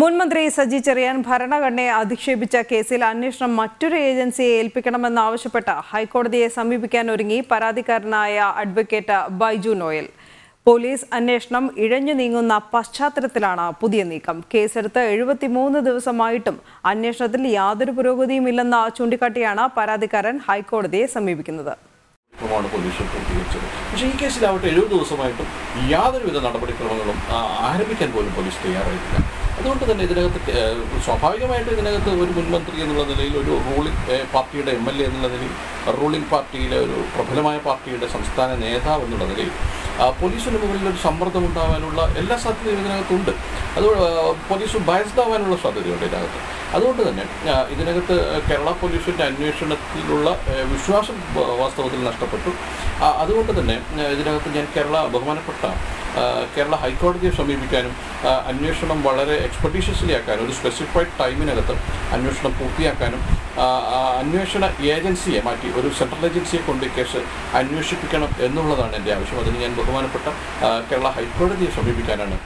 മുൻ മന്ത്രി സജി ചെറിയാൻ ഭരണഘടനയെ അധിക്ഷേപിച്ച കേസിൽ അന്വേഷണം മറ്റൊരു ഏജൻസിയെ ഏൽപ്പിക്കണമെന്നാവശ്യപ്പെട്ട് ഹൈക്കോടതിയെ സമീപിക്കാൻ ഒരുങ്ങി പരാതിക്കാരനായ അഡ്വക്കേറ്റ് ബൈജു നോയൽ. പോലീസ് അന്വേഷണം ഇഴഞ്ഞു നീങ്ങുന്ന പശ്ചാത്തലത്തിലാണ് പുതിയ നീക്കം. കേസെടുത്ത് എഴുപത്തിമൂന്ന് ദിവസമായിട്ടും അന്വേഷണത്തിൽ യാതൊരു പുരോഗതിയുമില്ലെന്ന് ചൂണ്ടിക്കാട്ടിയാണ് പരാതിക്കാരൻ ഹൈക്കോടതിയെ സമീപിക്കുന്നത്. മാണ് പോലീസ് പൂർത്തീകരിച്ചത്. പക്ഷേ ഈ കേസിലാവട്ടെ എഴുപത് ദിവസമായിട്ടും യാതൊരുവിധ നടപടിക്രമങ്ങളും ആരംഭിക്കാൻ പോലും പോലീസ് തയ്യാറായിട്ടില്ല. അതുകൊണ്ട് തന്നെ ഇതിനകത്ത് സ്വാഭാവികമായിട്ട് ഇതിനകത്ത് ഒരു മുൻമന്ത്രി എന്നുള്ള നിലയിൽ ഒരു റൂളിംഗ് പാർട്ടിയുടെ എം എൽ എ എന്നുള്ള നിലയിൽ റൂളിംഗ് പാർട്ടിയിലെ ഒരു പ്രബലമായ പാർട്ടിയുടെ സംസ്ഥാന നേതാവ് എന്നുള്ള നിലയിൽ പോലീസിന് മുകളിൽ ഒരു സമ്മർദ്ദം ഉണ്ടാവാനുള്ള എല്ലാ സാധ്യതയും ഇതിനകത്തുണ്ട്. ആ, പോലീസ് ബയസ്ഡ് ആവാനുള്ള സാധ്യതയുണ്ട് ഇതിനകത്ത്. അതുകൊണ്ട് തന്നെ ഇതിനകത്ത് കേരള പോലീസിന്റെ അന്വേഷണത്തിലുള്ള വിശ്വാസം വാസ്തവത്തിൽ നഷ്ടപ്പെട്ടു. അതുകൊണ്ട് തന്നെ ഇതിനകത്ത് ഞാൻ കേരള ബഹുമാനപ്പെട്ട കേരള ഹൈക്കോടതിയെ സമീപിക്കാനും അന്വേഷണം വളരെ എക്സ്പെഡീഷ്യസ്ലി ആക്കാനും ഒരു സ്പെസിഫൈഡ് ടൈമിനകത്ത് അന്വേഷണം പൂർത്തിയാക്കാനും അന്വേഷണ ഏജൻസിയെ മാറ്റി ഒരു സെൻട്രൽ ഏജൻസിയെ കൊണ്ട് കേസ് അന്വേഷിപ്പിക്കണം എന്നുള്ളതാണ് എന്റെ ആവശ്യം. അതിന് ഞാൻ ബഹുമാനപ്പെട്ട കേരള ഹൈക്കോടതിയെ സമീപിക്കാനാണ്